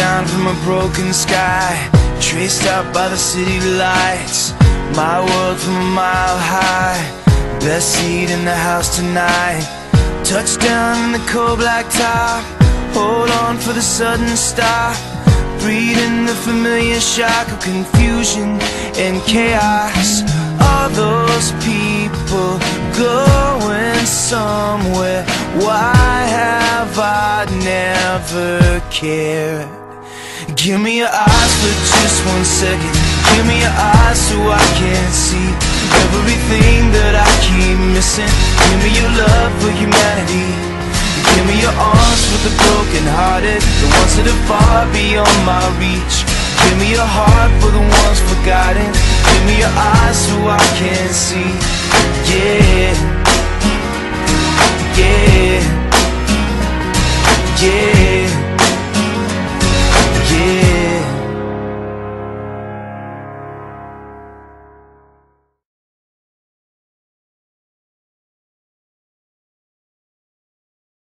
a broken sky Traced out by the city lights. My world from a mile high Best seat in the house tonight. Touchdown in the cold black top Hold on for the sudden stop. Breathing the familiar shock of confusion and chaos. All those people going somewhere. Why have I never cared? Give me your eyes for just one second. Give me your eyes so I can see Everything that I keep missing. Give me your love for humanity. Give me your arms for the broken hearted The ones that are far beyond my reach. Give me your heart for the ones forgotten. Give me your eyes so I can see